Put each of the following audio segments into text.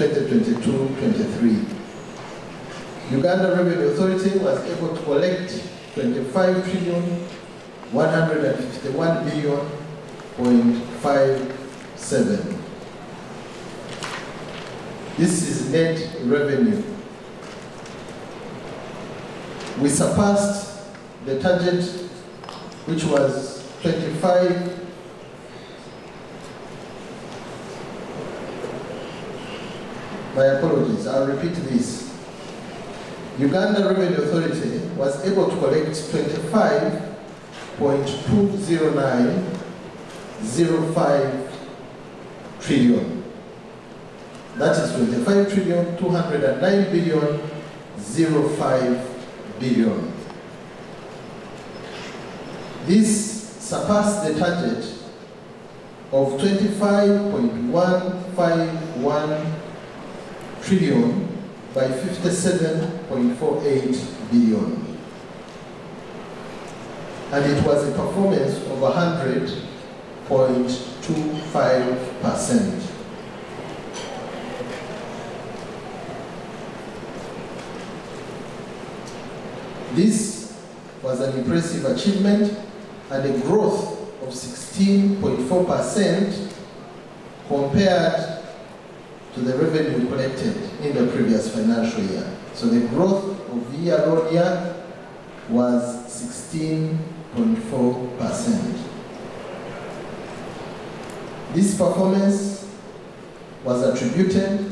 2022-23. Uganda Revenue Authority was able to collect 25 trillion 151 billion point five seven. This is net revenue. We surpassed the target which was 25 My apologies, I'll repeat this. Uganda Revenue Authority was able to collect 25.20905 trillion. That is 25 trillion 209 billion 05 billion. This surpassed the target of 25.151 trillion by 57.48 billion. And it was a performance of 100.25%. This was an impressive achievement and a growth of 16.4% compared to the revenue collected in the previous financial year. So the growth of year on year was 16.4%. This performance was attributed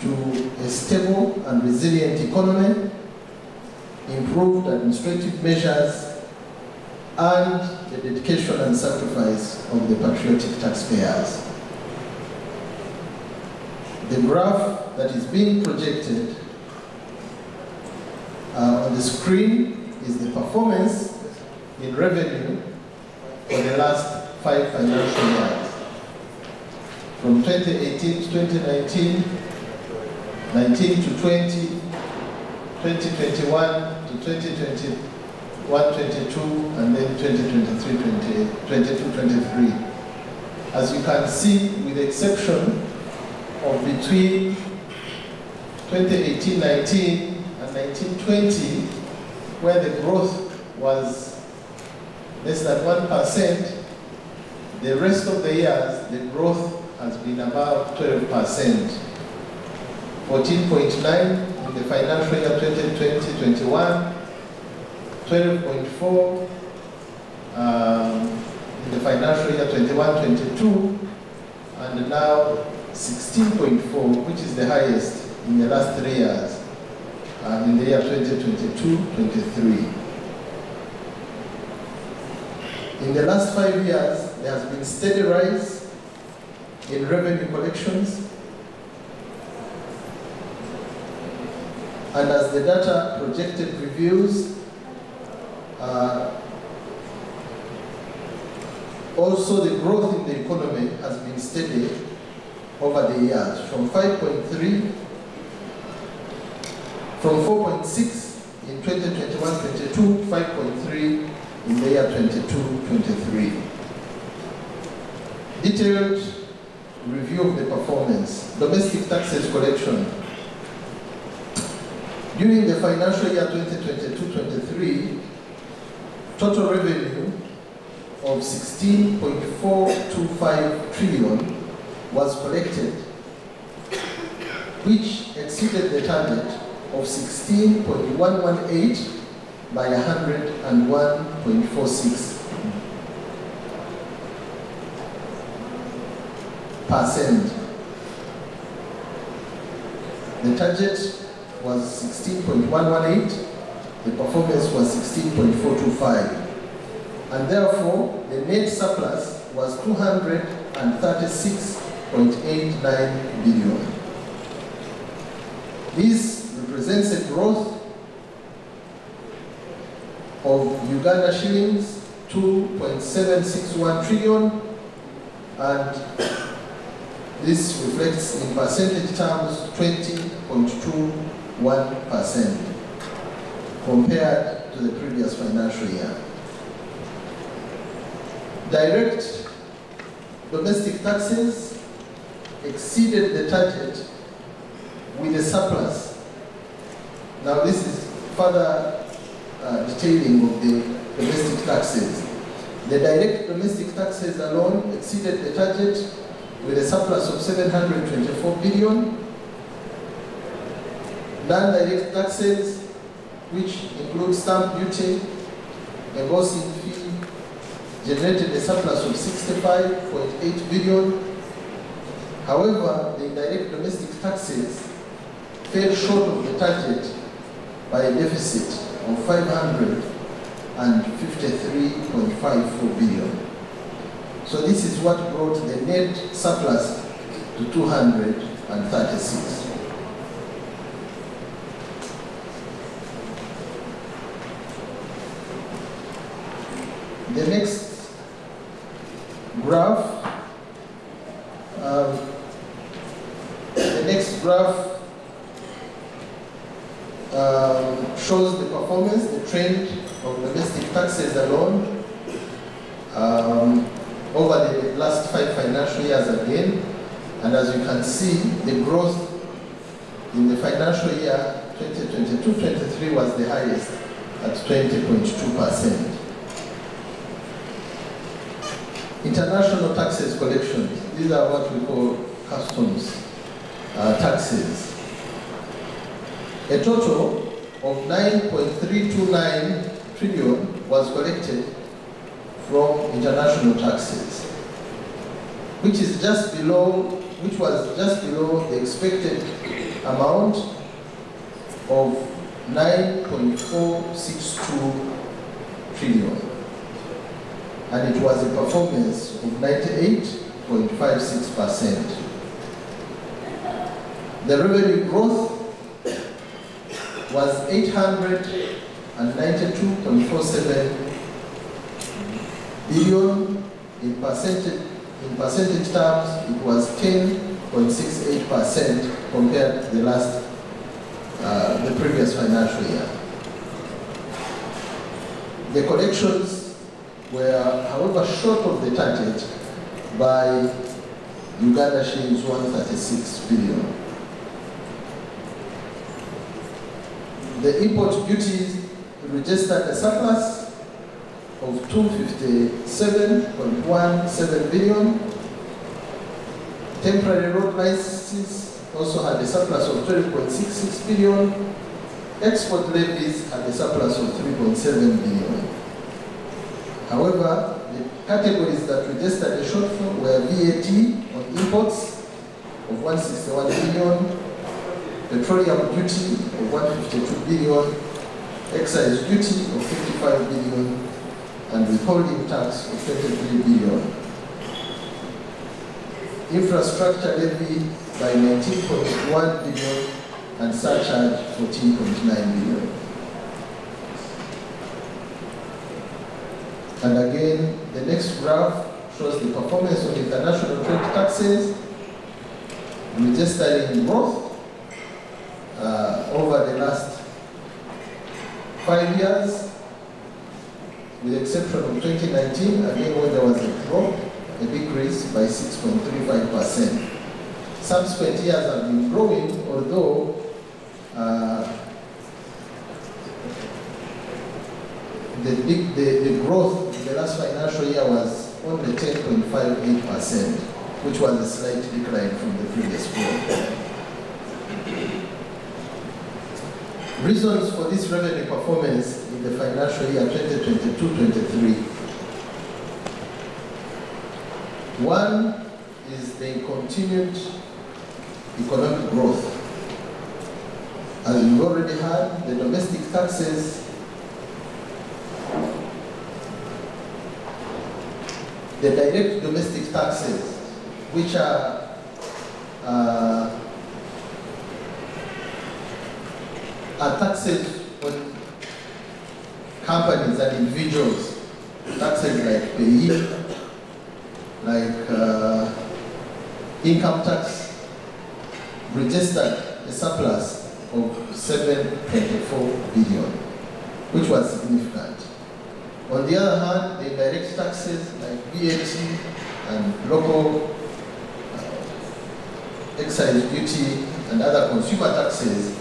to a stable and resilient economy, improved administrative measures, and the dedication and sacrifice of the patriotic taxpayers. The graph that is being projected uh, on the screen is the performance in revenue for the last five financial years. From 2018 to 2019, 19 to 20, 2021 to 2021, 22, and then 2023, 22, 23. As you can see, with the exception of between 2018-19 and 1920, where the growth was less than 1%, the rest of the years, the growth has been about 12%. 14.9 in the financial year 2020-21, 12.4 um, in the financial year 21-22, and now 16.4, which is the highest in the last three years, and in the year 2022-23. In the last five years, there has been steady rise in revenue collections, and as the data projected reviews, uh, also the growth in the economy has been steady over the years, from 5.3, from 4.6 in 2021-22, 5.3 in the year 22-23. Detailed review of the performance. Domestic taxes collection. During the financial year 2022-23, total revenue of 16.425 trillion was collected, which exceeded the target of 16.118 by 101.46 percent. The target was 16.118, the performance was 16.425, and therefore the net surplus was 236.89 billion. This represents a growth of Uganda shillings 2.761 trillion and this reflects in percentage terms 20.21% compared to the previous financial year. Direct domestic taxes exceeded the target with a surplus. Now this is further uh, detailing of the domestic taxes. The direct domestic taxes alone exceeded the target with a surplus of 724 billion. Non-direct taxes, which include stamp duty, embossing fee, generated a surplus of 65.8 billion. However, the indirect domestic taxes fell short of the target by a deficit of 553.54 billion. So this is what brought the net surplus to 236. The next graph, um, the next graph um, shows the performance, the trend of domestic taxes alone um, over the last five financial years again. And as you can see, the growth in the financial year 2022-23 was the highest at 20.2 percent. International taxes collections, these are what we call customs uh, taxes. A total of 9.329 trillion was collected from international taxes, which is just below, which was just below the expected amount of 9.462 trillion and it was a performance of 98.56%. The revenue growth was 892.47 billion. In percentage, in percentage terms, it was 10.68% compared to the last, uh, the previous financial year. The collections were, however, short of the target by Uganda shillings 136 billion. The import duties registered a surplus of 257.17 billion. Temporary road licenses also had a surplus of 12.66 billion. Export levies had a surplus of 3.7 billion. However, the categories that registered a shortfall were VAT on imports of 161 billion, petroleum duty of 152 billion, excise duty of 55 billion, and withholding tax of 33 billion. Infrastructure levy by 19.1 billion and surcharge 14.9 billion. And again, the next graph shows the performance of international trade taxes registering growth uh, over the last five years, with the exception of 2019, again when there was a drop, a decrease by 6.35%. Subsequent years have been growing, although uh, the, the, the growth in the last financial year was only 10.58%, which was a slight decline from the previous year. Reasons for this revenue performance in the financial year 2022-23. One is the continued economic growth. As you've already heard, the domestic taxes the direct domestic taxes, which are uh, are taxes on companies and individuals, taxes like pay, like uh, income tax, registered a surplus of 724 billion, which was significant. On the other hand, the direct taxes like VAT and local uh, excise duty and other consumer taxes,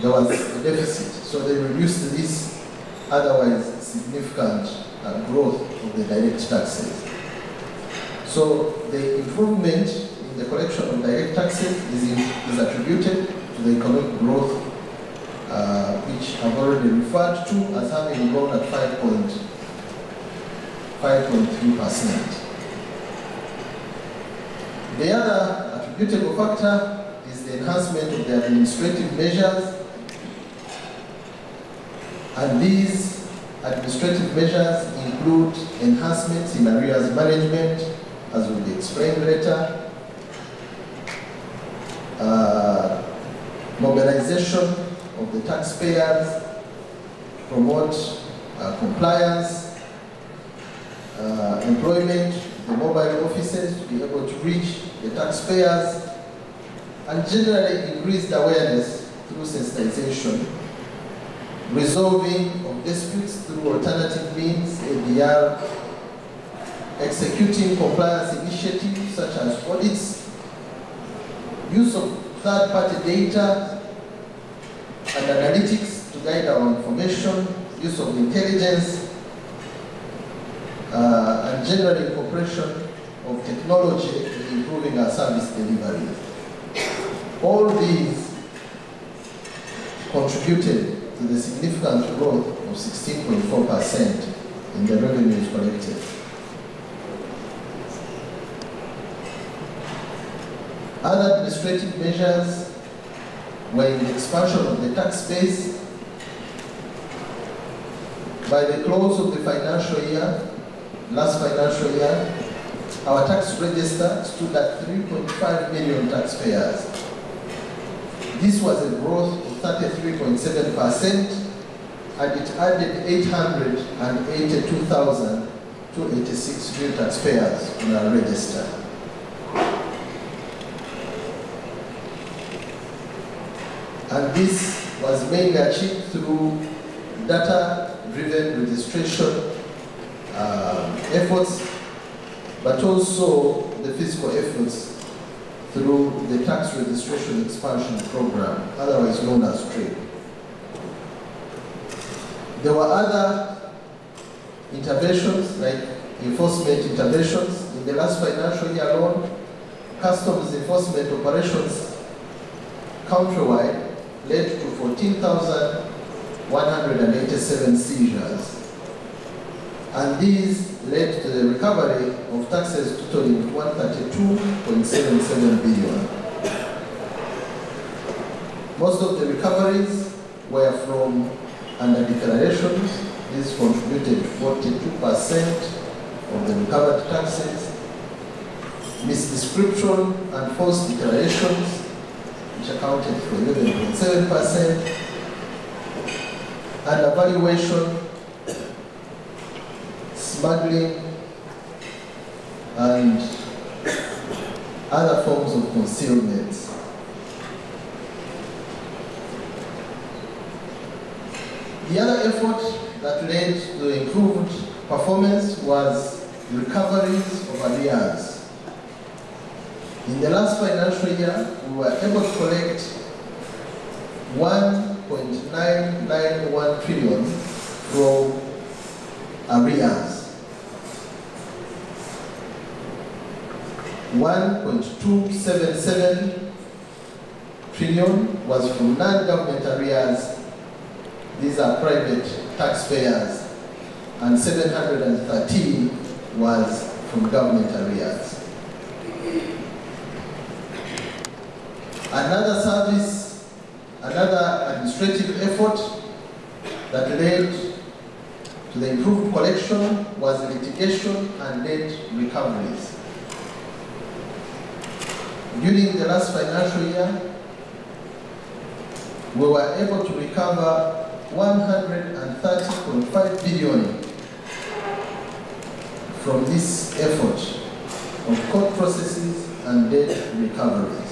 there was a deficit. So they reduced this otherwise significant uh, growth of the direct taxes. So the improvement in the collection of direct taxes is, in, is attributed to the economic growth uh, which I've already referred to as having grown at 5.3%. The other attributable factor is the enhancement of the administrative measures and these administrative measures include enhancements in arrears management, as will be explained later, uh, mobilization of the taxpayers, promote uh, compliance, uh, employment, the mobile offices to be able to reach the taxpayers, and generally increased awareness through sensitization resolving of disputes through alternative means, ADR, executing compliance initiatives such as audits, use of third-party data and analytics to guide our information, use of intelligence, uh, and general incorporation of technology in improving our service delivery. All these contributed to the significant growth of 16.4% in the revenues collected. Other administrative measures were the expansion of the tax base. By the close of the financial year, last financial year, our tax register stood at 3.5 million taxpayers. This was a growth of 33.7% and it added 882,286 new taxpayers on our register. And this was mainly achieved through data-driven registration uh, efforts, but also the physical efforts through the tax registration expansion program, otherwise known as TREP. There were other interventions like enforcement interventions. In the last financial year alone, customs enforcement operations countrywide led to 14,187 seizures. And these led to the recovery of taxes totaling 132.77 billion. Most of the recoveries were from under declarations. This contributed 42% of the recovered taxes. Misdescription and false declarations, which accounted for 11.7%, and evaluation smuggling, and other forms of concealment. The other effort that led to improved performance was recoveries of arrears. In the last financial year, we were able to collect 1.991 trillion from arrears. 1.277 trillion was from non-government arrears. These are private taxpayers. And 713 was from government arrears. Another service, another administrative effort that led to the improved collection was litigation and debt recoveries. During the last financial year, we were able to recover 130.5 billion from this effort of court processes and debt recoveries.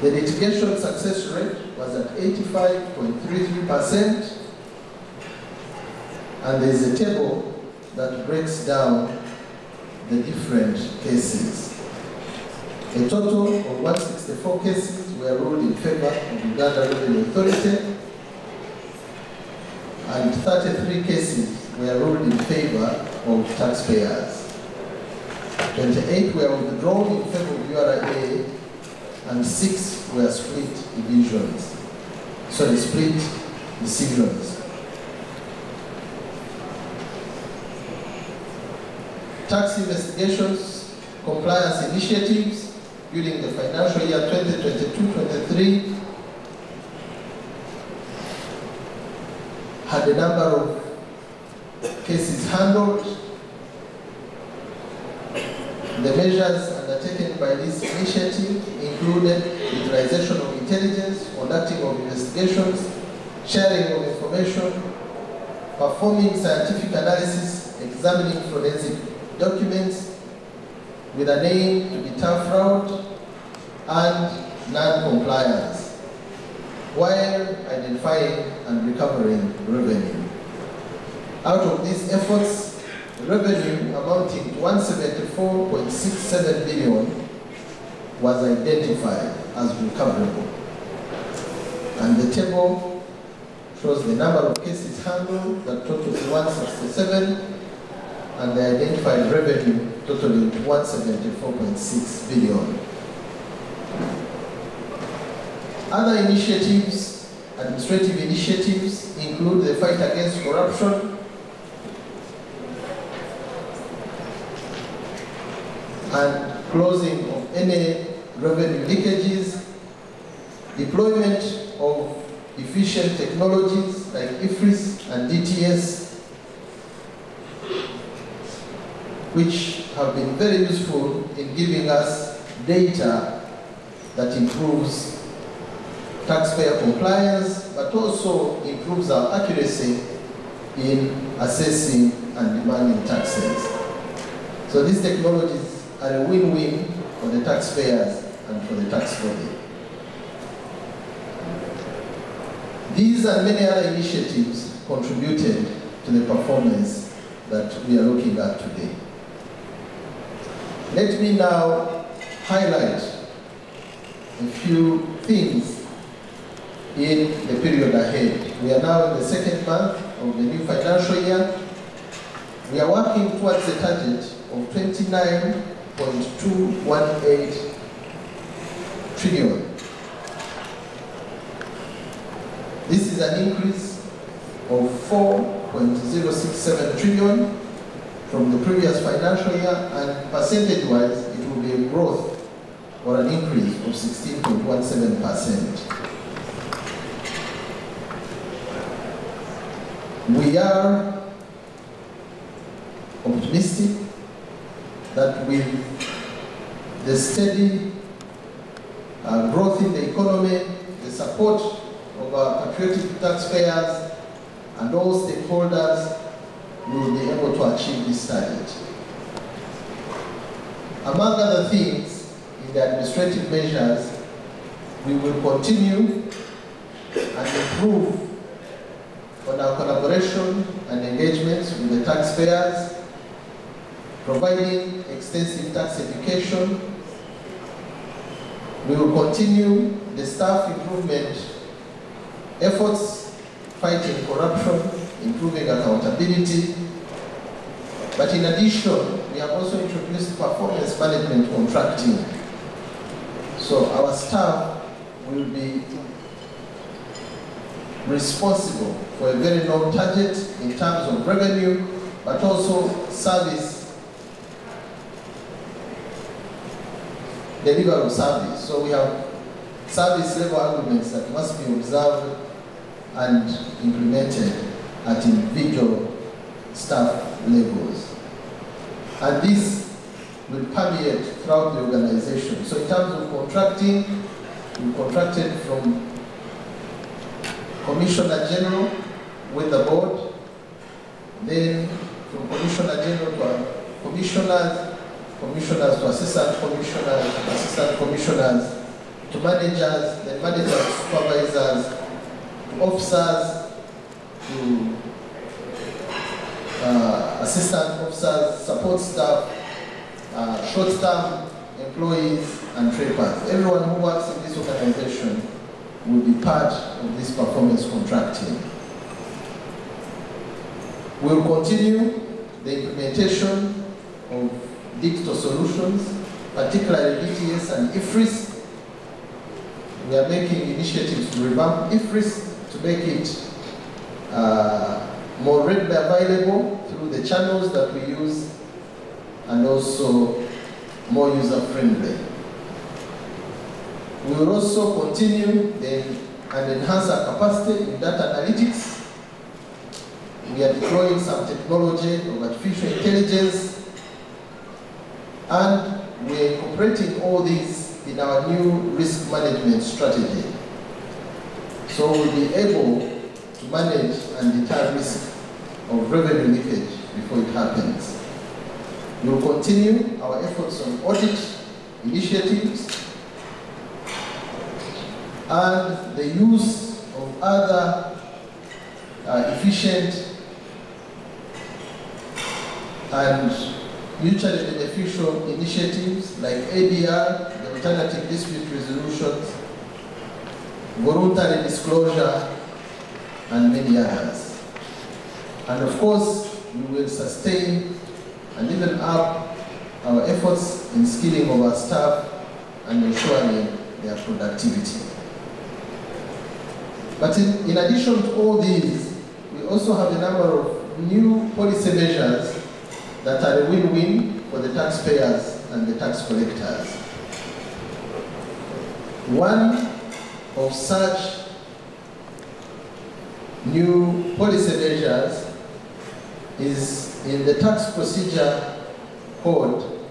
The litigation success rate was at 85.33%, and there is a table that breaks down the different cases. A total of 164 cases were ruled in favor of Uganda Revenue Authority and 33 cases were ruled in favor of taxpayers. 28 were withdrawn in favor of URA and 6 were split divisions. Sorry, split decisions. Tax investigations, compliance initiatives during the financial year 2022-23 had a number of cases handled. The measures undertaken by this initiative included utilization of intelligence, conducting of investigations, sharing of information, performing scientific analysis, examining forensic documents with an aim to deter fraud and non-compliance, while identifying and recovering revenue. Out of these efforts, revenue amounting to 174.67 billion was identified as recoverable. And the table shows the number of cases handled that totaled 167 and the identified revenue totaling 174.6 billion. Other initiatives, administrative initiatives, include the fight against corruption and closing of any revenue leakages, deployment of efficient technologies like EFRIS and DTS which have been very useful in giving us data that improves taxpayer compliance, but also improves our accuracy in assessing and demanding taxes. So these technologies are a win-win for the taxpayers and for the tax body. These and many other initiatives contributed to the performance that we are looking at today. Let me now highlight a few things in the period ahead. We are now in the second month of the new financial year. We are working towards a target of 29.218 trillion. This is an increase of 4.067 trillion from the previous financial year and percentage-wise it will be a growth or an increase of 16.17%. We are optimistic that with the steady uh, growth in the economy, the support of our patriotic taxpayers and all stakeholders, we will be able to achieve this target. Among other things, in the administrative measures, we will continue and improve on our collaboration and engagements with the taxpayers, providing extensive tax education. We will continue the staff improvement efforts, fighting corruption, improving accountability. But in addition, we have also introduced performance management contracting. So our staff will be responsible for a very low target in terms of revenue, but also service, delivery of service. So we have service level agreements that must be observed and implemented at individual staff levels. And this will permeate throughout the organization. So in terms of contracting, we contracted from Commissioner General with the board, then from Commissioner General to commissioners, commissioners to assistant commissioners, assistant commissioners, to managers, then managers, supervisors, to officers, to uh, assistant officers, support staff, uh, short-term employees, and trappers. Everyone who works in this organization will be part of this performance contracting. We will continue the implementation of digital solutions, particularly DTS and EFRIS. We are making initiatives to revamp EFRIS to make it uh, more readily available through the channels that we use and also more user-friendly. We will also continue and enhance our capacity in data analytics. We are deploying some technology of artificial intelligence and we are incorporating all these in our new risk management strategy. So we'll be able to manage and deter risk of revenue leakage before it happens. We will continue our efforts on audit initiatives and the use of other uh, efficient and mutually beneficial initiatives like ADR, the alternative dispute resolutions, voluntary disclosure, and many others. And of course, we will sustain and even up our efforts in skilling of our staff and ensuring their productivity. But in, in addition to all these, we also have a number of new policy measures that are a win-win for the taxpayers and the tax collectors. One of such new policy measures is in the tax procedure code,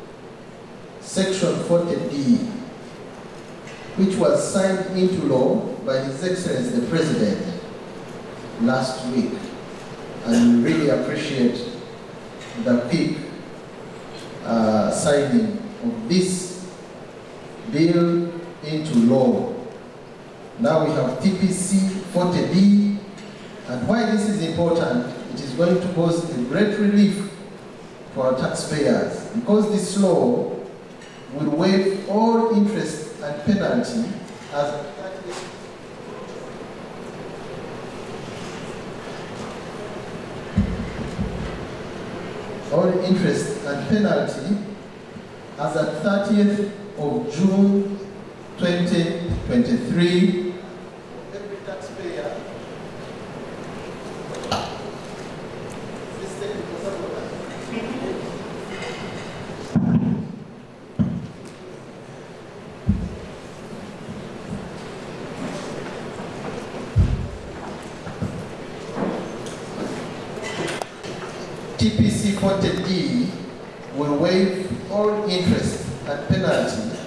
section 40D, which was signed into law by His Excellency the President last week. And we really appreciate the quick uh, signing of this bill into law. Now we have TPC 40D, and why this is important, it is going to cause a great relief to our taxpayers because this law will waive all interest and penalty as all interest and penalty as at 30th of June 2023 every taxpayer TPC 40D will waive all interest and penalty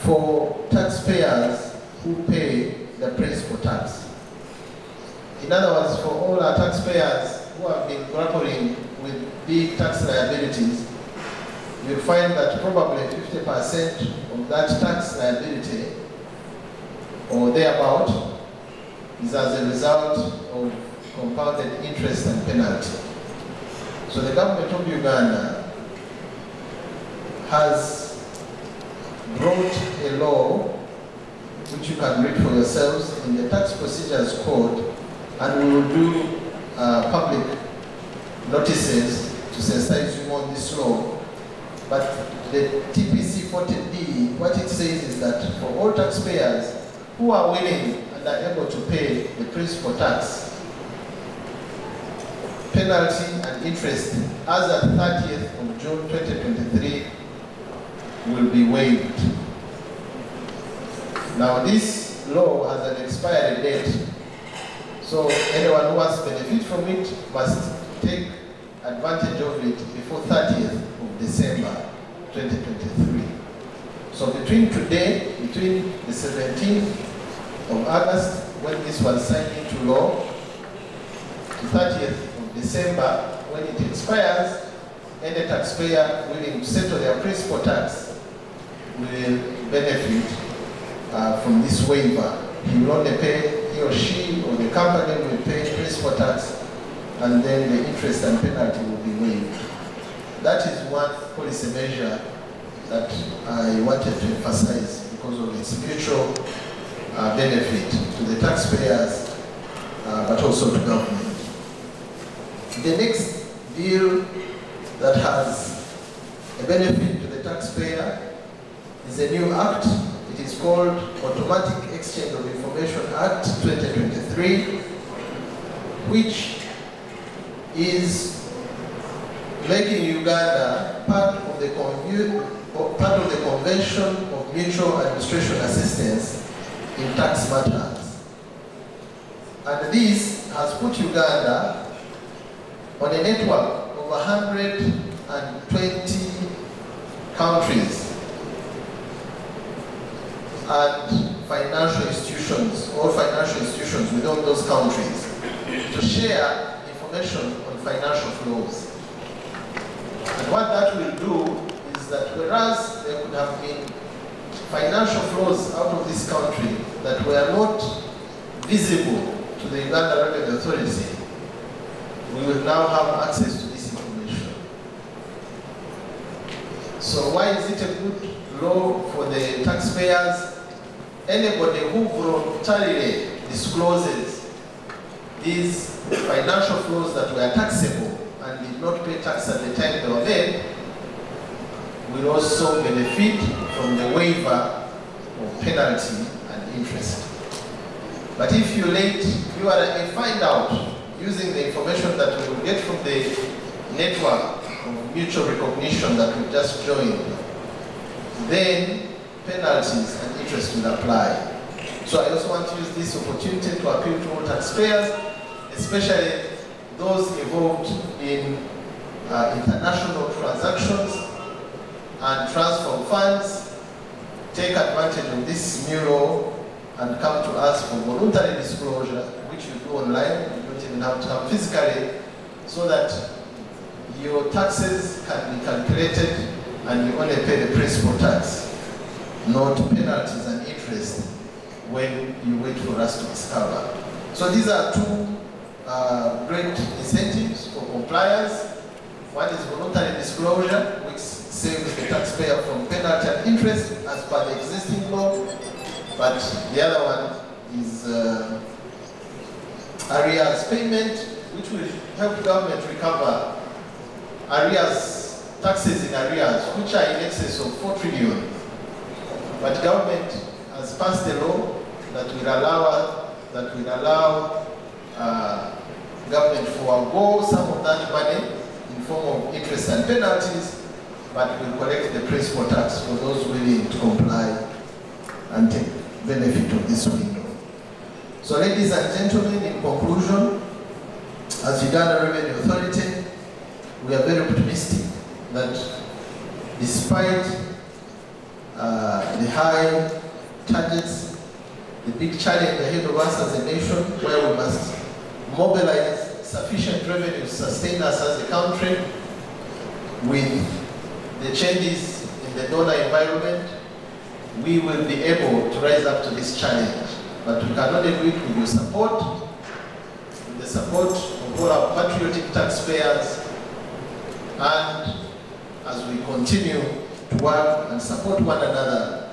for taxpayers who pay the principal tax. In other words, for all our taxpayers who have been grappling with big tax liabilities, you'll find that probably 50% of that tax liability or thereabout is as a result of compounded interest and penalty. So the government of Uganda has brought a law which you can read for yourselves in the Tax Procedures Code and we will do uh, public notices to sensitize you on this law. But the TPC 40D, what it says is that for all taxpayers who are willing and are able to pay the principal tax, penalty and interest as at 30th of June 2023 will be waived. Now this law has an expiry date, so anyone who wants benefit from it must take advantage of it before 30th of December 2023. So between today, between the 17th of August, when this was signed into law, to 30th December, when it expires, any taxpayer willing to settle their principal tax will benefit uh, from this waiver. He will only pay, he or she or the company will pay principal tax and then the interest and penalty will be waived. that is one policy measure that I wanted to emphasize because of its mutual uh, benefit to the taxpayers, uh, but also to government. The next bill that has a benefit to the taxpayer is a new act. It is called Automatic Exchange of Information Act 2023, which is making Uganda part of the part of the Convention of Mutual Administration Assistance in tax matters. And this has put Uganda on a network of 120 countries and financial institutions, all financial institutions within those countries to share information on financial flows. And what that will do is that whereas there could have been financial flows out of this country that were not visible to the Uganda Revenue Authority, we will now have access to this information. So why is it a good law for the taxpayers? Anybody who voluntarily discloses these financial flows that were taxable and did not pay tax at the time they were made will also benefit from the waiver of penalty and interest. But if you late, you are a find out using the information that we will get from the network of mutual recognition that we just joined, then penalties and interest will apply. So I also want to use this opportunity to appeal to all taxpayers, especially those involved in uh, international transactions and transfer funds, take advantage of this new law and come to us for voluntary disclosure, which you do online, come physically, so that your taxes can be calculated and you only pay the principal tax, not penalties and interest when you wait for us to discover. So these are two uh, great incentives for compliance. One is voluntary disclosure, which saves the taxpayer from penalty and interest as per the existing law. But the other one is uh, arrears payment, which will help government recover arrears, taxes in arrears, which are in excess of 4 trillion. But government has passed a law that will allow, that will allow uh, government to forego some of that money in form of interest and penalties, but will collect the principal tax for those willing to comply and take benefit of this window. So ladies and gentlemen, in conclusion, as Uganda Revenue Authority, we are very optimistic that despite uh, the high targets, the big challenge ahead of us as a nation, where we must mobilize sufficient revenue to sustain us as a country with the changes in the donor environment, we will be able to rise up to this challenge. But we cannot it with your support, with the support of all our patriotic taxpayers, and as we continue to work and support one another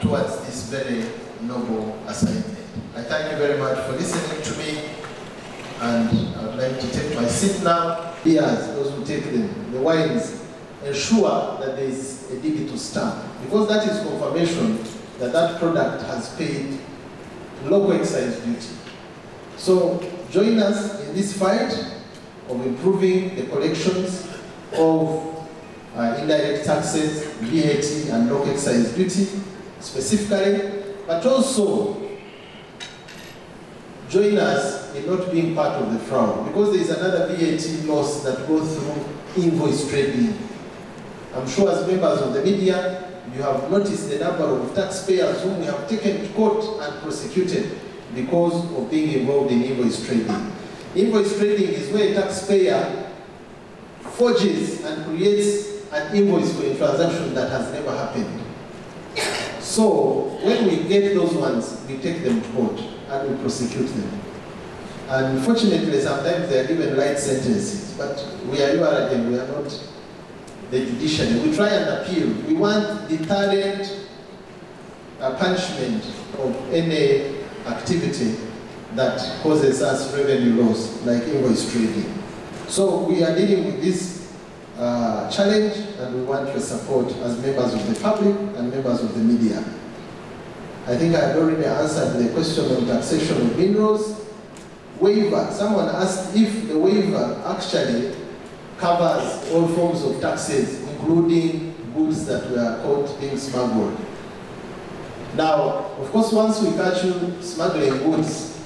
towards this very noble assignment. I thank you very much for listening to me, and I would like to take my seat now. Yes, those who take them, the wines, ensure that there is a digital stamp, because that is confirmation that that product has paid local excise duty. So join us in this fight of improving the collections of uh, indirect taxes, VAT, and local excise duty specifically, but also join us in not being part of the fraud because there is another VAT loss that goes through invoice trading. I'm sure as members of the media, you have noticed the number of taxpayers whom we have taken to court and prosecuted because of being involved in invoice trading. Invoice trading is where a taxpayer forges and creates an invoice for a transaction that has never happened. So when we get those ones, we take them to court and we prosecute them. Unfortunately, sometimes they are given light sentences, but we are URA we are not the judiciary. We try and appeal. We want deterrent uh, punishment of any activity that causes us revenue loss, like invoice trading. So we are dealing with this uh, challenge and we want your support as members of the public and members of the media. I think I have already answered the question on taxation of minerals. Waiver, someone asked if the waiver actually covers all forms of taxes, including goods that were caught being smuggled. Now, of course, once we catch you smuggling goods,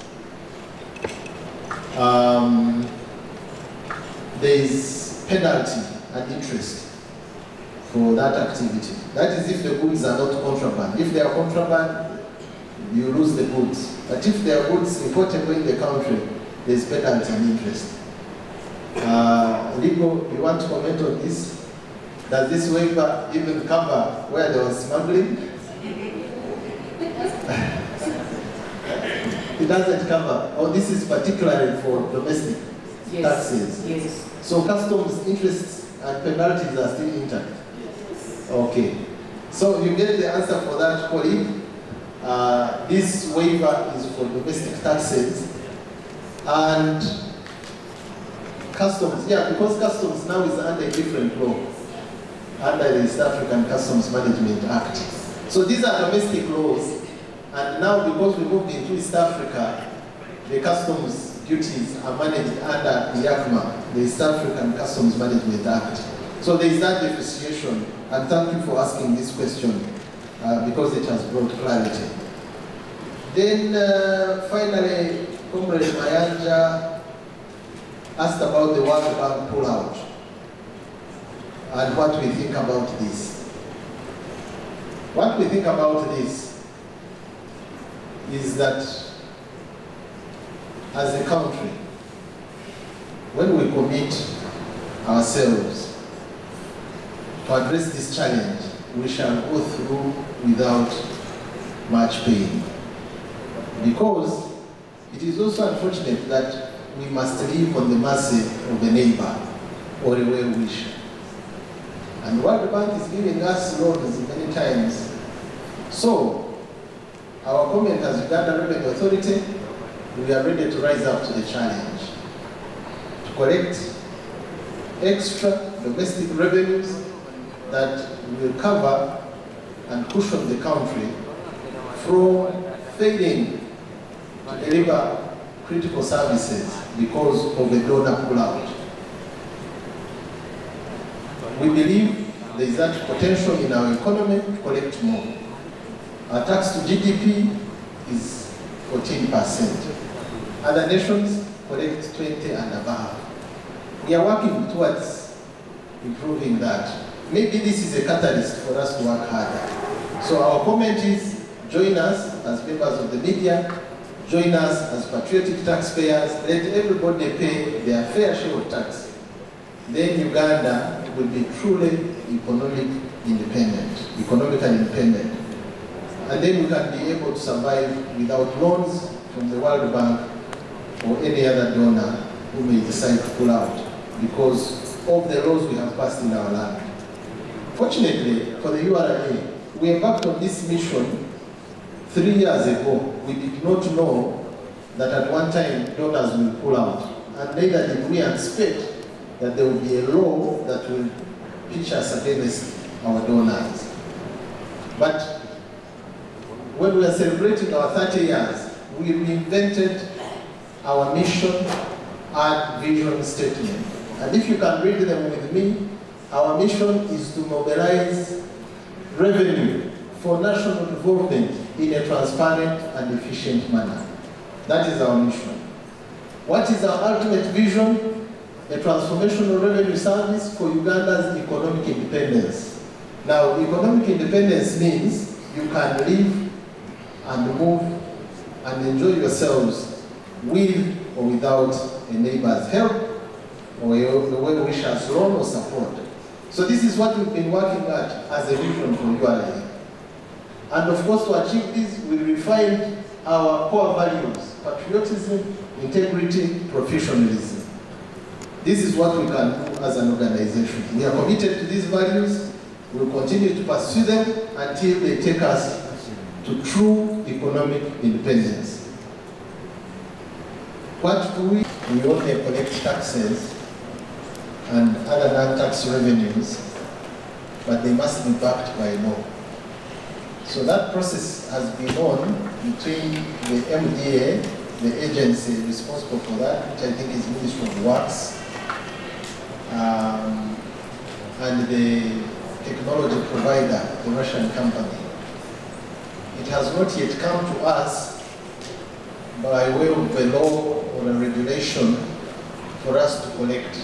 um, there is penalty and interest for that activity. That is if the goods are not contraband. If they are contraband, you lose the goods. But if they are goods imported in the country, there is penalty and interest. Uh, legal, you want to comment on this? Does this waiver even cover where there was smuggling? it doesn't cover. Oh, this is particularly for domestic Yes. taxes. Yes. So customs interests and penalties are still intact? Yes. Okay. So you get the answer for that, colleague. Uh, this waiver is for domestic taxes and customs, yeah, because customs now is under a different law, under the East African Customs Management Act. So these are domestic laws, and now because we moved into East Africa, the customs duties are managed under the ACMA, the East African Customs Management Act. So there is that differentiation, and thank you for asking this question, uh, because it has brought clarity. Then uh, finally, Comrade Mayanja asked about the World Bank pullout and what we think about this. What we think about this is that as a country, when we commit ourselves to address this challenge, we shall go through without much pain. Because it is also unfortunate that we must live on the mercy of a neighbor or a well-wisher. And World Bank is giving us loans many times. So, our comment as Uganda Revenue Authority, we are ready to rise up to the challenge. To collect extra domestic revenues that will cover and cushion the country from failing to deliver critical services because of the donor pullout. We believe there is that potential in our economy to collect more. Our tax to GDP is 14%. Other nations collect 20 and above. We are working towards improving that. Maybe this is a catalyst for us to work harder. So our comment is join us as members of the media, join us as patriotic taxpayers, let everybody pay their fair share of tax. Then Uganda will be truly economic independent, economically independent. And then we can be able to survive without loans from the World Bank or any other donor who may decide to pull out because of the laws we have passed in our land. Fortunately, for the URA, we embarked on this mission three years ago. We did not know that at one time donors will pull out. And neither did we expect that there will be a law that will pitch us against our donors. But when we are celebrating our 30 years, we reinvented our mission and vision statement. And if you can read them with me, our mission is to mobilize revenue for national development in a transparent and efficient manner. That is our mission. What is our ultimate vision? A transformational revenue service for Uganda's economic independence. Now, economic independence means you can live and move and enjoy yourselves with or without a neighbor's help or a well-wisher's loan or support. So this is what we've been working at as a vision for URA. And of course, to achieve this, we refined our core values, patriotism, integrity, professionalism. This is what we can do as an organization. We are committed to these values. We will continue to pursue them until they take us to true economic independence. What do we? We only collect taxes and other non-tax revenues, but they must be backed by law. So that process has been on between the MDA, the agency responsible for that, which I think is Ministry of Works, um, and the technology provider, the Russian company. It has not yet come to us by way of a law or a regulation for us to collect.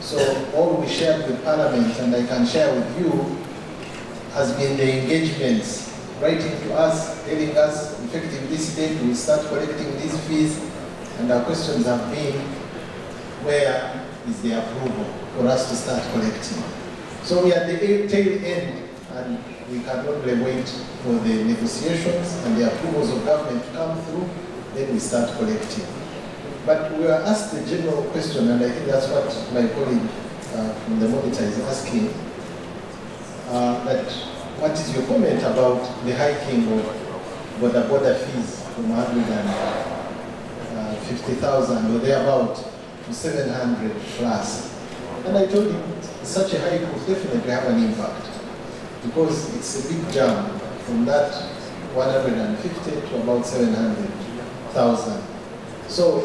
So all we shared with Parliament, and I can share with you, has been the engagements, writing to us, telling us, effective this date, we start collecting these fees, and our questions have been, where is the approval for us to start collecting? So we are at the tail end, and we can only wait for the negotiations and the approvals of government to come through, then we start collecting. But we were asked a general question, and I think that's what my colleague uh, from the monitor is asking, uh, that what is your comment about the hiking of boda boda fees from 150,000 or thereabout to 700 plus? And I told him such a hike will definitely have an impact because it's a big jump from that 150 to about 700,000. So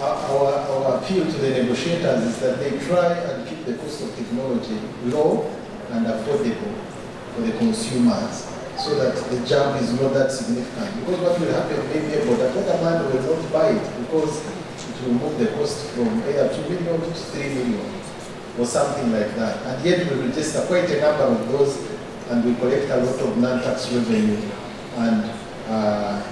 our, our appeal to the negotiators is that they try and keep the cost of technology low and affordable for the consumers so that the jump is not that significant. Because what will happen maybe a boda man will not buy it because it will move the cost from either 2 million to 3 million or something like that. And yet we register quite a number of those and we collect a lot of non-tax revenue and uh,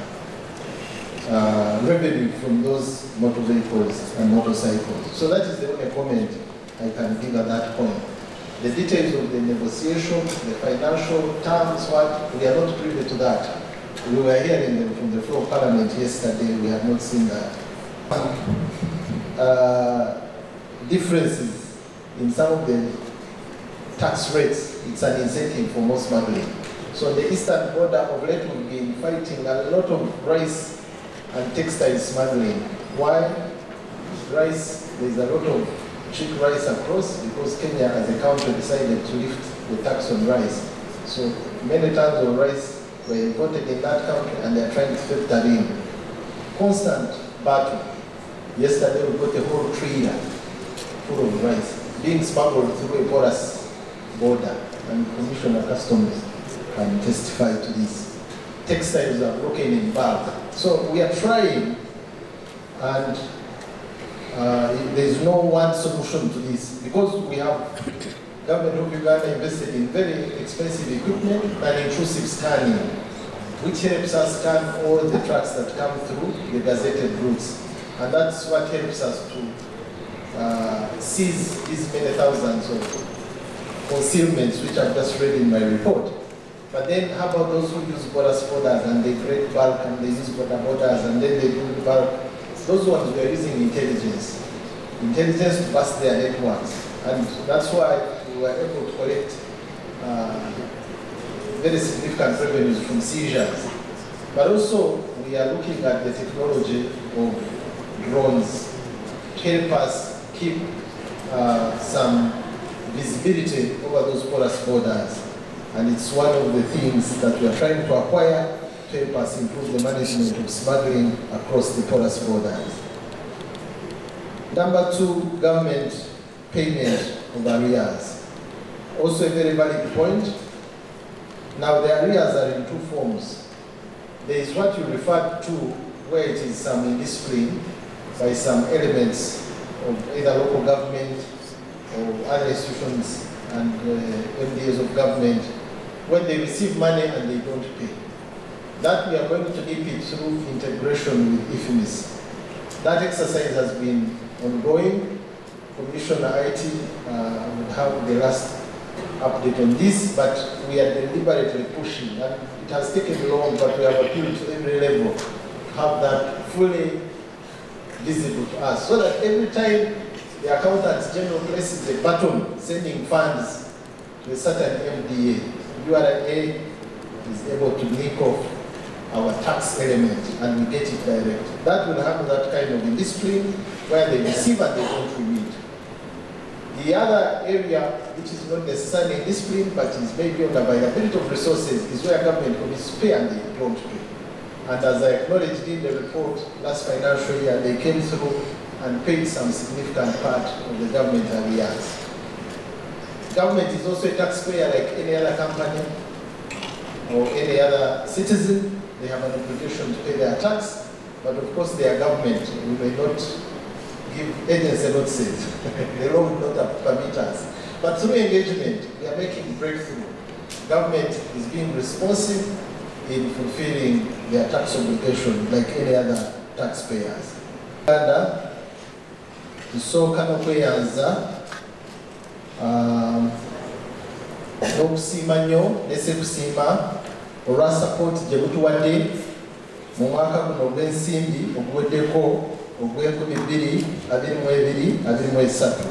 uh, revenue from those motor vehicles and motorcycles. So that is the only comment I can give at that point. The details of the negotiation, the financial terms, what, we are not privy to that. We were hearing them from the floor of parliament yesterday, we have not seen that. Uh, differences in some of the tax rates, it's an incentive for more smuggling. So the eastern border of late we've been fighting a lot of rice and textile smuggling. Why? Rice, there's a lot of cheap rice across because Kenya as a country decided to lift the tax on rice. So many tons of rice were imported in that country and they're trying to fit that in. Constant battle. Yesterday we got a whole trailer full of rice being smuggled through a porous border and Commissioner Customs can testify to this. Textiles are broken in bulk. So we are trying and uh, there is no one solution to this because we have government of Uganda invested in very expensive equipment and intrusive scanning, which helps us scan all the trucks that come through the gazetted routes. And that's what helps us to uh, seize these many thousands of concealments, which I've just read in my report. But then how about those who use boda bodas and they create bulk and they use boda bodas and then they do bulk? Those ones were using intelligence. Intelligence to bust their networks. And that's why we were able to collect uh, very significant revenues from seizures. But also, we are looking at the technology of drones to help us keep uh, some visibility over those porous borders. And it's one of the things that we are trying to acquire to help us improve the management of smuggling across the porous borders. Number two, government payment of arrears. Also a very valid point. Now the arrears are in two forms. There is what you referred to where it is some indiscipline by some elements of either local government or other institutions and uh, MDAs of government when they receive money and they don't pay. That we are going to it through integration with IFMIS. That exercise has been ongoing. Commissioner IT uh, will have the last update on this, but we are deliberately pushing. It has taken long, but we have appealed to every level to have that fully visible to us, so that every time the accountant general places a button sending funds to a certain MDA. URA is able to link off our tax element and we get it direct. That will have that kind of indiscipline where they receive and they don't remit. The other area, which is not necessarily discipline, but is maybe on availability of resources, is where government commits pay and they don't pay. And as I acknowledged in the report, last financial year, they came through and paid some significant part of the government arrears. Government is also a taxpayer like any other company or any other citizen. They have an obligation to pay their tax, but of course they are government. May not give agents a not said. the law will not permit us. But through engagement, we are making breakthrough. Government is being responsive in fulfilling their tax obligation like any other taxpayers. Uganda tusooka n'okweyanza um, n'okusiima nnyo nesekusiima olwa sapooti gye butuwadde mu mwaka guno ogw'ensimbi oguweddeko ogw'enkumi bbiri abiri mu ebiri abiri mu esatu.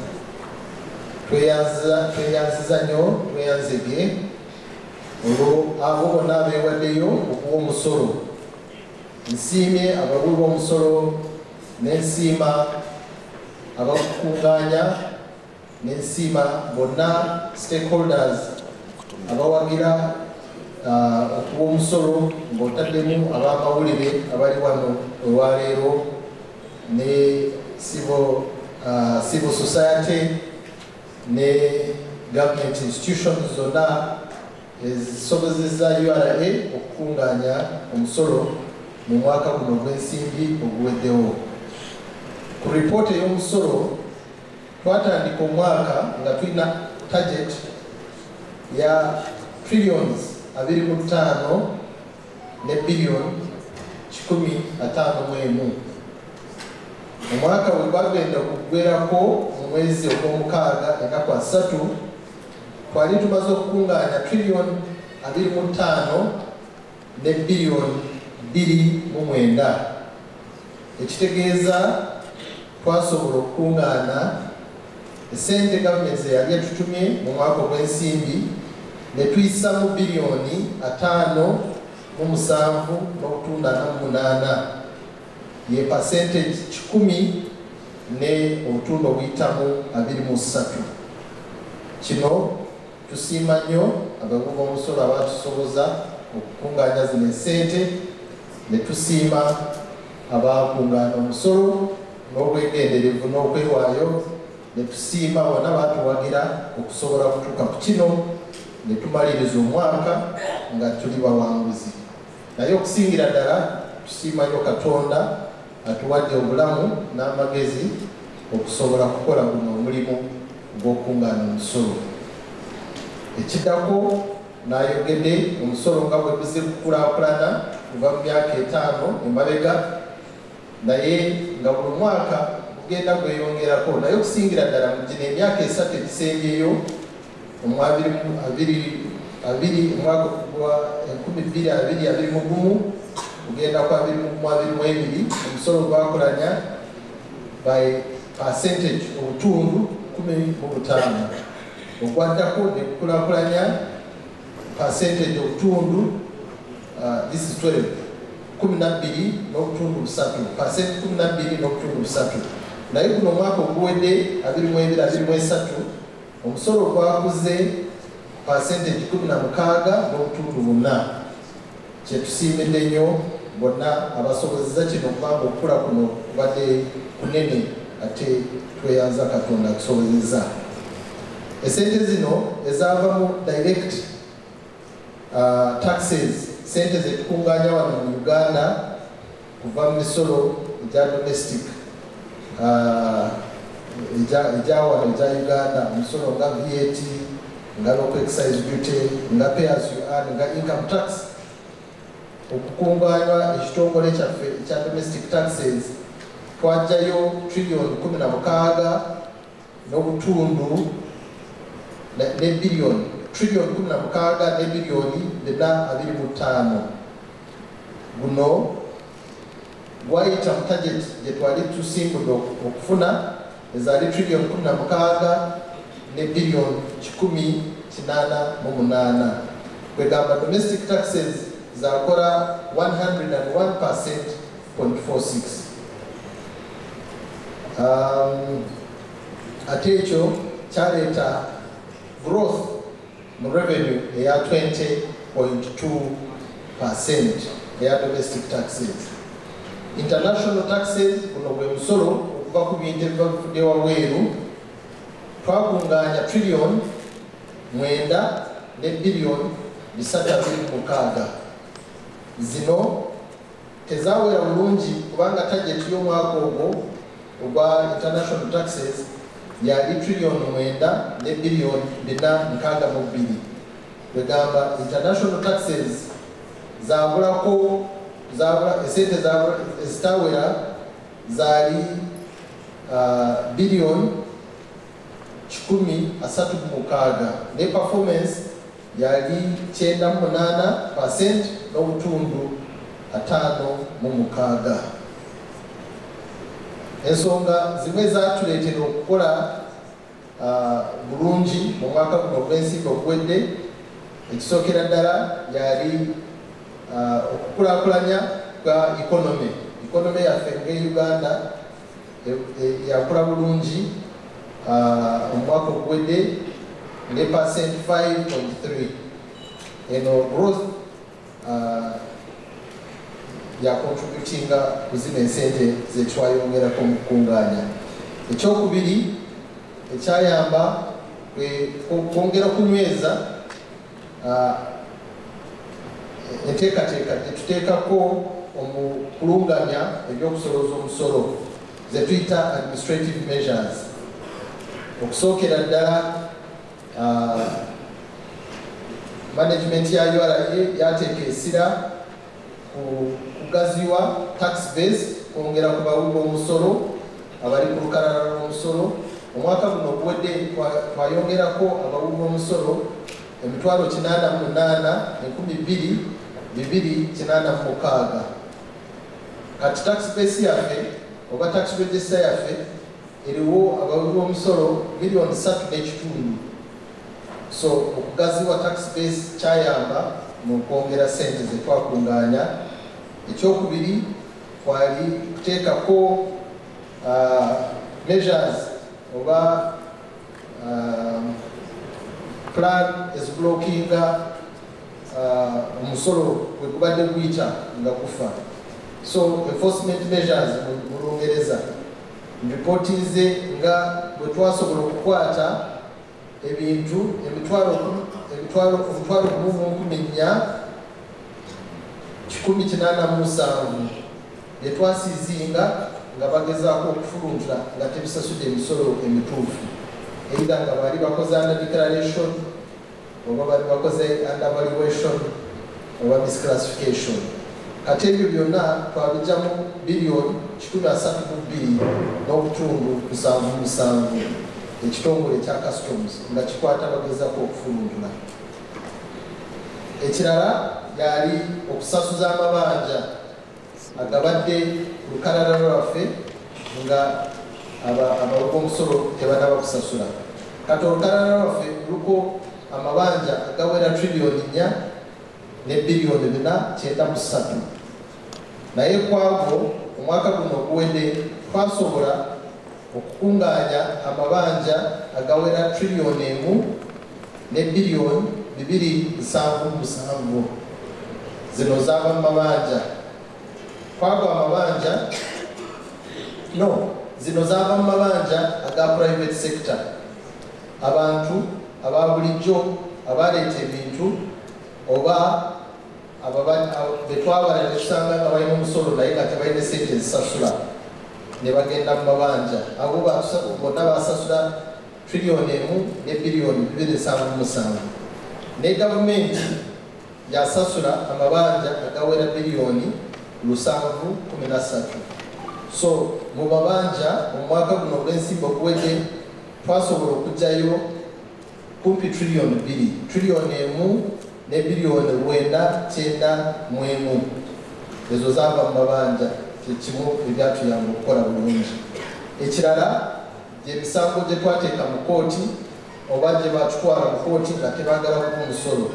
Tweyanziza nnyo tweyanzege olwo abo bonna abeewaddeyo okuwa omusolo. Nsiimye abawi b'omusolo n'ensiima abakukuŋŋaanya n'ensiima bonna stakeholders abawagira okuwa omusolo ng'otaddemu ab'amawulire abali wano olwaleero ne civil, uh, civil society ne government institutions zonna ezisobozeza URA okukuŋŋaanya omusolo mu mwaka guno ogw'ensimbi oguweddewo. Ku ripoota ey'omusolo twatandika omwaka nga tulina target ya trillions abiri mu ttaano ne billion kikumi ataano mu emu. Omwaka bwe gwagenda kuggwerako mu mwezi ogw'omukaaga ennaku asatu twali tumaze okukuŋŋaanya trillion abiri mu ttaano ne billion bbiri mu mwenda. Ekitegeeza twasobola okukuŋŋaana esente gavumenti ze yali etutumye mu mwaka ogw'ensimbi ne tuyisa mu biliyoni ataano mu musanvu n'obutundu ana mu munaana. Ye percentage kikumi ne obutundu obuyitamu abiri mu ssatu kino tusiima nnyo abavubi b'omusolo abatusoboza okukuŋŋaanya zino esente ne tusiima abakuŋŋaana omusolo n'obwegenderevu n'okwewaayo ne tusiima bonna baatuwagira okusobola kutuuka ku kino ne tumaliriza omwaka nga tuli bawanguzi. Naye okusingira ddala tusiima nnyo katonda atuwadde obulamu n'amagezi okusobola kukola guno omulimu gw'okuŋŋaana omusolo. Ekiddako nayogedde omusolo nga bwe guze kukulaakulana kuva mu myaka etaano emabega naye nga buli mwaka gugenda gweyongerako. Naye okusingira ddala mu gino emyaka esatu egisembyeyo omwaka gwa 2221 ogenda ku 22 omusolo gwakolanya by percentage obutundu 15 ogwaddako nekukulakulanya percentage obutundu uh, this is 12 12 n'obutundu 3 percent 12 n'obutundu 3 naye guno omwaka oguwedde 22 23 omusolo gwakuze na mukaaga n'obutundu buna. Kyetusiimidde nnyo bonna abasobozeza kino kubanga okukula kuno kubadde kunene ate tweyanza katonda akusobozeza esente zino ezaava mu direct uh, taxes sente zetukuŋŋaanya wano mu uganda kuva mu misolo egya domestic. Egya wano egya uganda omusolo nga vat nga local excise duty nga payers earn nga income tax. Okukuŋŋaanywa ekitongole kyaffe ekya domestic taxes twajjayo trillion kumi na mukaaga n'obutundu ne billion trillion kumi na mukaaga ne biliyoni bina abiri mu ttaano. Guno gwayita mu target gye twali tusimbudde okufuna ezaali trillion kumi na mukaaga ne billion kikumi kinana mu munaana kwegamba domestic taxes zakora 101.46 um, ate ekyo kyaleeta growth mu revenue eya 20.2 eya domestic taxes. International taxes guno gwe musolo okuva ku bintu ebiva wabweru twakunganya trillion mwenda ne billion bisatu abiri mukaaga zino tezawera bulungi kubanga tageti y'omwaka ogwo ogwa international taxes yali trillion mwenda ne billion bina nkaaga mu bbiri wegamba international taxes zabulako zabula esente ezitawera zaali uh, billion kikumi asatu mu mukaaga. Ne performance yali kyenda mu munaana percent n'obutundu ataano mu mukaaga. Ensonga zimwe zatuleetera okukola uh, bulungi mu mwaka guno ogw'ensimbi oguwedde ekisookera ddala yali uh, okukulaakulanya kwa economy. Economy yaffe ng'euganda yakula bulungi omwaka oguwedde ne percent 5.3 eno growth yakontributinga ku zino esente zetwayongerako mu kukunganya ekyokubiri ekyayamba kwongera kunyweza uh, enteekateeka tetuteekako omukulungamya ebyokusoloza omusolo zetuyita administrative measures. Okusookera ddala uh, management ya ura yateeka esira kugaziwa tax base kwongera ku bawi b'omusolo abali ku lukalala lw'omusolo. Omwaka guno oguwedde twayongerako abawi b'omusolo emitwalo kinaana mu munaana enkumi bbiri bibiri kinaana mu mukaaga. Kati tax base yaffe oba tax register yaffe eriwo abawi b'omusolo miliyoni ssatu n'ekitundu so okugaziwa tax base kyayamba mu kwongera sente zetwakunganya ekyokubiri kwali kuteekako uh, measures oba uh, plan ezibulookinga uh, omusolo bwe gubadde guyita nga gufa. So enforcement measures mu lungereza ripootinze nga bwe twasobola okukwata ebintu emitwalo gumu mu nkumi nnya kikumi kinaana mu musanvu. Byetwasiizinga nga bagezaako okufuluntula nga tebisasudde emisolo emituufu. Eira nga bali bakoze under declaration oba bali bakoze under valuation oba misclassification kati ebyo byonna twabijjamu biliyoni kikumi asatu mu bbiri n'obutundu musanvu musanvu. Ekitongole ekya customs nga kikwata bagezaako okufuluntula ekirala yali okusasuza amabanja agabadde ku lukalala lwaffe nga abaluka omusolo tebanaba kusasula. Kati olukalala lwaffe luliko amabanja agawera triliyoni nnya ne biliyoni bina kyenda mu ssatu naye kwago omwaka guno oguwedde twasobola okukunganya amabanja agawera triliyoni emu ne biliyoni bibiri nsanvu musanvu. Zino zaava mu mabanja. Kwago amabanja? No zino zaava mu mabanja aga private sector. Abantu aba bulijjo abaleeta ebintu oba betwabala netusanga nga balina omusolo naye nga tebalina sente ezisasula ne bagenda mu mabanja abo bonna basasula triliyoni emu ne biliyoni bibiri nsanvu musanvu ne gavumenti yasasula amabanja agawera biliyoni lusanvu kumi na ssatu so mu mabanja omwaka guno ogw'ensimbi oguwedde twasobola okugjayo kumpi triliyoni bbiri triliyoni emu ne biliyoni lwenda kyenda mu emu ezo zaava mu mabanja kyekimu ebyatuyamba okukola bulungi. Ekirala gyemisango gye twateeka mu kooti oba gye batutwala mu kooti nga tebaagala kuba omusolo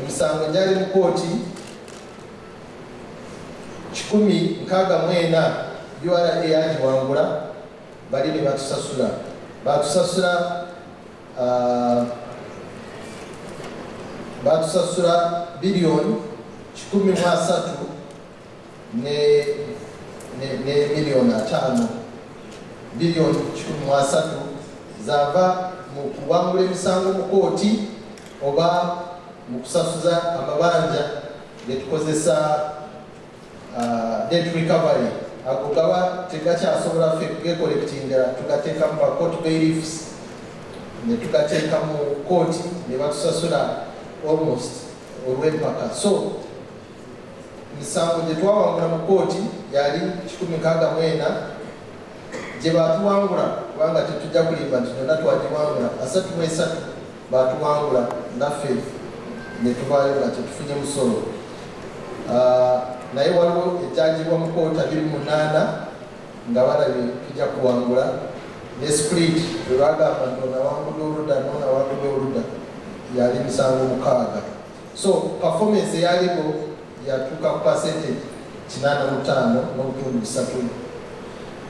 emisango gyali mu kooti kikumi nkaaga mwena ura yagiwangula bali ne batusasula. Batusasula batusasula biliyoni kikumi mu asatu ne ne- ne miliyoni ataano. Biliyoni kikumi mu asatu zava mu kuwangula emisango mu kooti oba mu kusasuza amabanja getukozesa debt recovery. Ago gaba tegakyasobola ffe kugekolektinga tugateeka mu bacourt bailiffs ne tugateeka mu kooti ne batusasula almost olw'empaka so misango gye twawangula mu kooti yali 164 gye batuwangula kubanga tetujja kulimba nti yonna twagiwangula asatu mu esatu batuwangula naffe ne tuvaayo nga tetufunye musolo Ah, naye waliwo ejjagibwa mu koota 28 nga balabye tujja kuwangula ne split bwe bagamba nti onawangudde oludda nonawangudde oludda yali misango mukaaga. So performance eyaliwo yatuuka ku percentage 85 n'obutundu bisatu.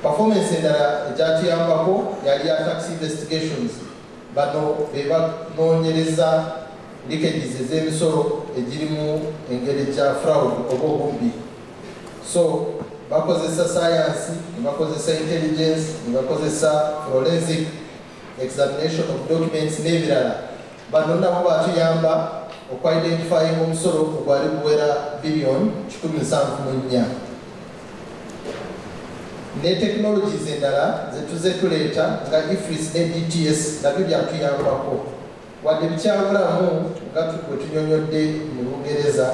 Performance endala egyatuyambako yali ya tax investigations. Bano be banoonyereza leakages ez'emisolo egirimu engeri gya fraud oba obubbi so bakozesa science ne bakozesa intelligence ne bakozesa forensic examination of documents n'ebirala bano nabo batuyamba okwidentifying omusolo ogwali guwera biliyoni 174 ne technologies endala zetuze tuleeta nga ifris ne dts nabyo byatuyambako wadde bikyabulamu nga tu- bwe tunyonyodde mu lungereza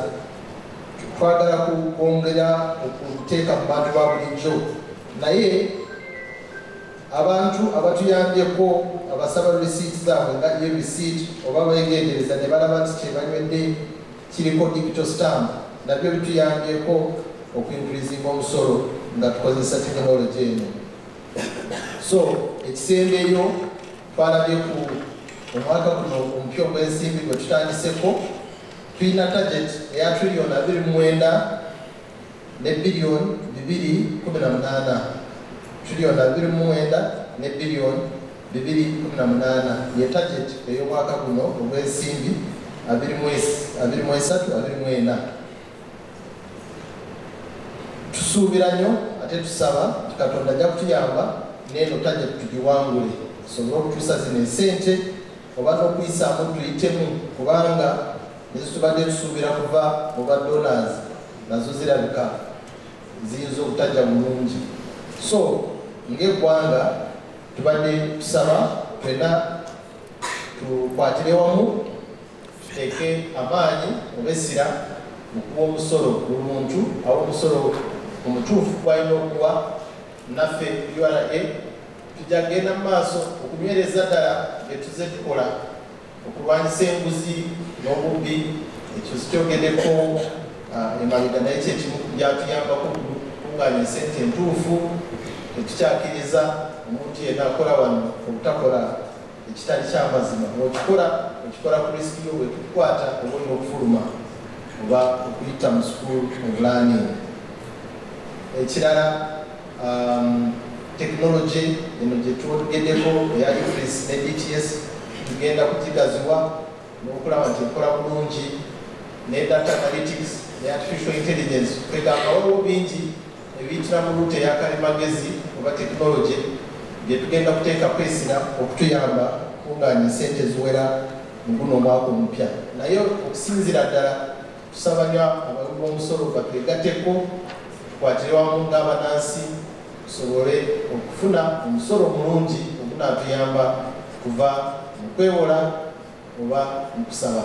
twagala kwongera okuteeka mu bantu ba bulijjo. Naye abantu abatuyambyeko abasaba risiiti zaabwe nga erisiiti oba begendereza ne balaba nti kyebanywedde kiriko digital stamp. Nabyo bituyambyeko okwinkurizinga omusolo nga tukozesa tekinologi eno. So ekisembe eyo twalabye ku omwaka guno omupya ogw'ensimbi gwe tutandiseko. Tulina target eya triliyoni 29 ne biliyoni 218 triliyoni abiri mu mwenda ne biliyoni bibiri kumi na munaana. Ye tageti ey'omwaka guno ogw'ensimbi abiri mu esatu abiri mu ena. Tusuubira nnyo ate tusaba ti katonda ajja kutuyamba neeno tageti tugiwangule. Tusobole okutuusa zino esente oba n'okuyisaamu tuyitemu kubanga ezitubadde tusuubira kuva mu ba donors nazo zirabika ziyinza obutajja bulungi. So ng'eggwanga tubadde tusaba twena tukwatire wamu tuteeke amaanyi oba essira mu kuwa omusolo buli muntu awa omusolo omutuufu gwalina okuwa naffe ura tujja kgenda mu maaso okunywereza ddala bye tuze tukola okulwanyisa enguzi n'obubbi ekyo sikyogeddeko emabega naye kyekimu byatuyambako okukungaanya esente entuufu tetukyakkiriza omuntu yenna akola wano obutakola ekitali kyamazima okikola okikola ku risiki yo bwekukwata oba olina okufuluma oba okuyita mu school of learning. Ekirala um, technology eno gyetugeddeko eya ifris ne dts tugenda kugigaziwa n'okulaba nti ekola bulungi ne data analytics ne artificial intelligence. Kwegamba waliwo bingi ebiyitira mu luuta eyakalimagezi oba technology byetugenda kuteeka kwesira okutuyamba kunganya sente ziwera mu guno omwaka omupya. Naye okusinzira ddala tusaba nnyo abawi b'omusolo batwegatteko tukwatire wamu ng'abanansi tusobole okufuna omusolo mulungi ogunaatuyamba kuva mu kwewola oba mu kusaba.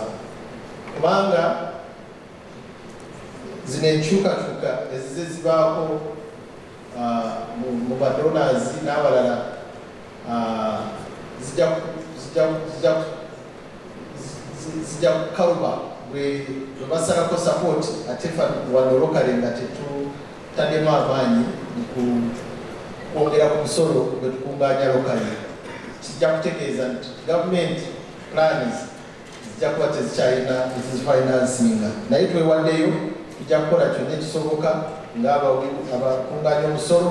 Kubanga zino enkyukakyuka ezize zibaako ah, mu- badonors n'abalala ah, zijja ku- zijja ku- zijja ku- zi- zijja kukaluba bwe basalako support ate wano lokale nga tetutaddemu amaanyi kwongera ku musolo gwe tukunganya lokali kijja kutegeeza nti gavumenti plans zijja kuba tezikyalina ezizifinansinga naye twewaddeyo tujja kukola kyonna ekisoboka ngaabakunganya omusolo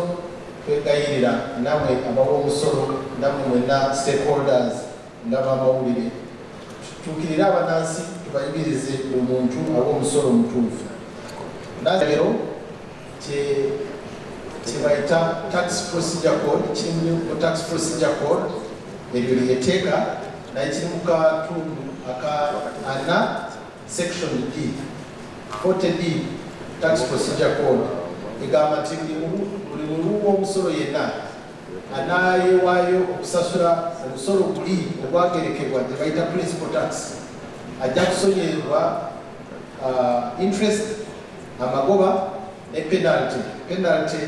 twegayirira namwe abawa omusolo namwe mwenna stakeholders nga bamawulire tutuukirire abanansi tubayigirize buli muntu awa omusolo mutuufu. Nagero kyebayita tax procedure code kiri mu tax procedure code eryo lyeteeka naye kiri mu katundu aka ana section d 40 d tax procedure code. Egamba nti buli mulu w'omusolo yenna anaayewaayo okusasula omusolo guli ogwagerekebwa gye bayita principal tax. Ajja kusonyerwa interest amagoba ne penalty. Penalty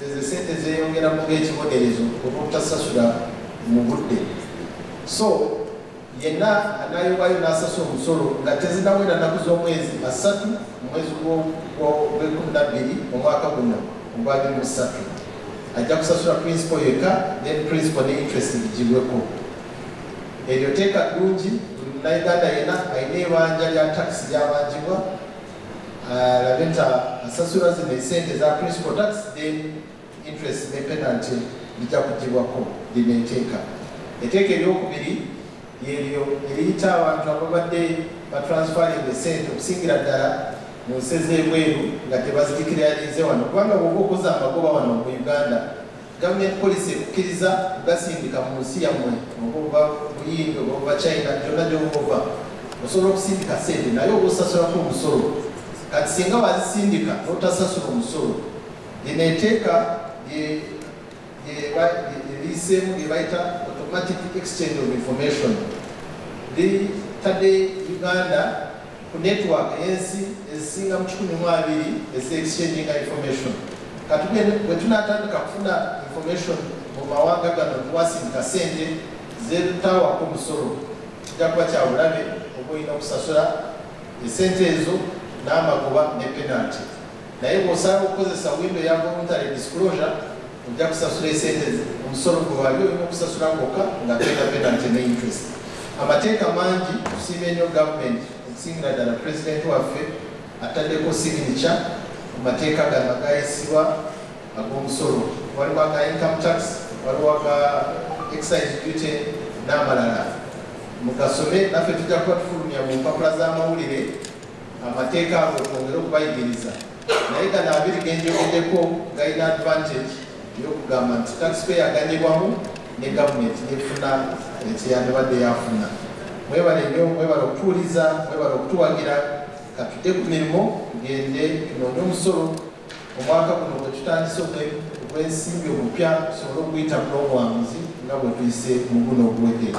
zeze sente zeyongeramu ng'ekibonerezo olw'obutasasula mu budde. So yenna anayewaayo n'asasula omusolo nga tezinawera nnaku z'omwezi asatu omwezi gw'ekumi nabbiri omwaka guno mu ssatu ajja kusasula principal yekka then principal ne interest bigibweko eryo teeka ddungi buli munauganda yenna alina ebanja lya tax lyabanjibwa alabe nti asasula zino esente za principal tax then interest ne penalty bijja kugibwako lino eteeka eteeka eryokubiri yeryo eriyita abantu ababadde batransfaring esente okusingira ddala mu nsi ez'ebweru nga tebazikirialize wano. Kubanga bwoba okoze amagoba wano mu uganda gavumenti polisi ekukkiriza kugasindika mu nsi yammwe oba buyindi oba oba china gyonna gyoba ova osobola okusindika sente naye oba osasulako omusolo. Kati singa wazisindika n'otasasula omusolo lino eteeka liyiseemu lye bayita automatic exchange of information. Litadde uganda ku network y'ensi ezisinga mu kikumi mu abiri ezi-exchanging information. Kati bwe tunatandika kufuna information mu mawanga gano tuwasindika sente zetutawako musolo kijja kuba kyabulabe oba olina okusasula esente ezo n'amagoba ne penalty. Naye bw'osala okukozesa windo ya voluntary disclosure ojja kusasula esente omusolo gwe wali olina okusasula ngokka nga tolina penalty ne interest. Amateeka mangi tusiima ennyo gavumenti okusingira ddala pulezidenti waffe ataddeko signature ku mateeka gano agayisibwa ag'omusolo. Waliwo aga income tax waliwo aga excise duty n'amalala. Mugasome naffe tujja kuba tufulumya mu mpapula z'amawulire amateeka ago twongere okubayigiriza. Naye gano abiri genjogeddeko galina advantage eyokugamba nti taxpayer aganyibwamu ne gavumenti nefuna ekiyandibadde yafuna. Mwebale nnyo mwebale okutuuliza mwebale okutuwagira katudde ku mirimu tugende tunoonye omusolo omwaka guno bwe tutandise ogw'ensimbi omupya tusobole okuyita bulobuwanguzi nga bwe tuyise mu guno oguwedde